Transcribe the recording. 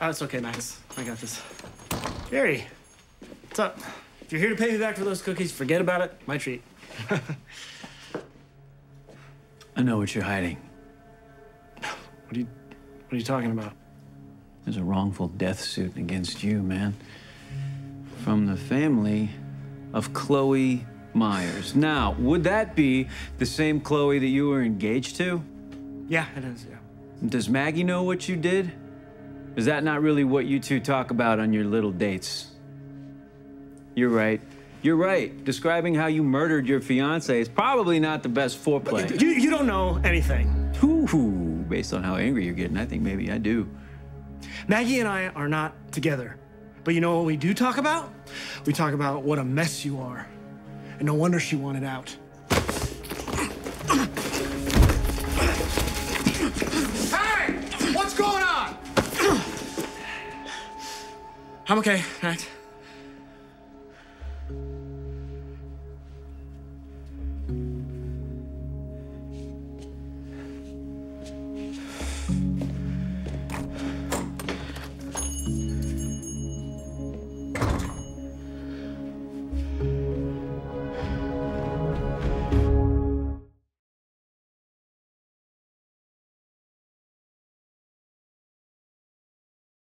Oh, it's okay, Max. I got this. Gary, what's up? If you're here to pay me back for those cookies, forget about it. My treat. I know what you're hiding. What are you, what are you talking about? There's a wrongful death suit against you, man. From the family of Chloe Myers. Now, would that be the same Chloe that you were engaged to? Yeah, it is. Yeah. Does Maggie know what you did? Is that not really what you two talk about on your little dates? You're right. You're right. Describing how you murdered your fiance is probably not the best foreplay. You, you don't know anything. Ooh, based on how angry you're getting, I think maybe I do. Maggie and I are not together. But you know what we do talk about? We talk about what a mess you are. And no wonder she wanted out. I'm okay, Max.